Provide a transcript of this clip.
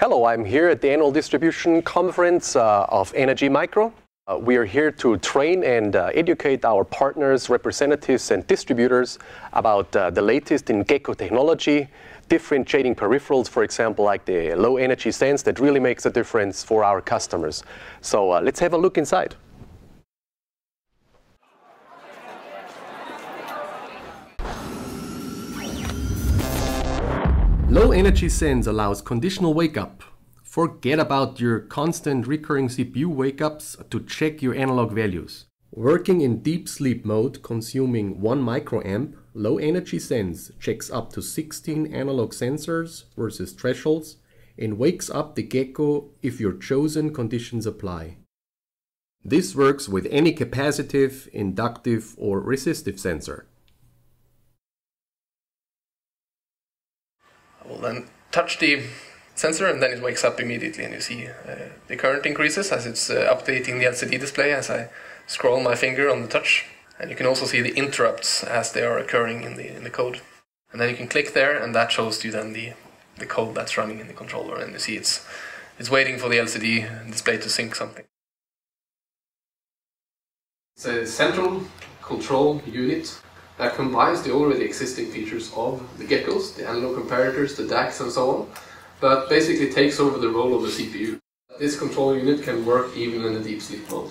Hello, I'm here at the annual distribution conference uh, of Energy Micro. Uh, we are here to train and uh, educate our partners, representatives, and distributors about uh, the latest in gecko technology, differentiating peripherals, for example, like the low energy sense that really makes a difference for our customers. So uh, let's have a look inside. Low energy sense allows conditional wake up. Forget about your constant recurring CPU wake ups to check your analog values. Working in deep sleep mode, consuming 1 microamp, low energy sense checks up to 16 analog sensors versus thresholds and wakes up the gecko if your chosen conditions apply. This works with any capacitive, inductive, or resistive sensor. I will then touch the sensor and then it wakes up immediately and you see uh, the current increases as it's uh, updating the LCD display as I scroll my finger on the touch. And you can also see the interrupts as they are occurring in the in the code. And then you can click there and that shows you then the the code that's running in the controller and you see it's it's waiting for the LCD display to sync something. It's a central control unit that combines the already existing features of the geckos, the analog comparators, the DACs and so on, but basically takes over the role of the CPU. This control unit can work even in a deep sleep mode.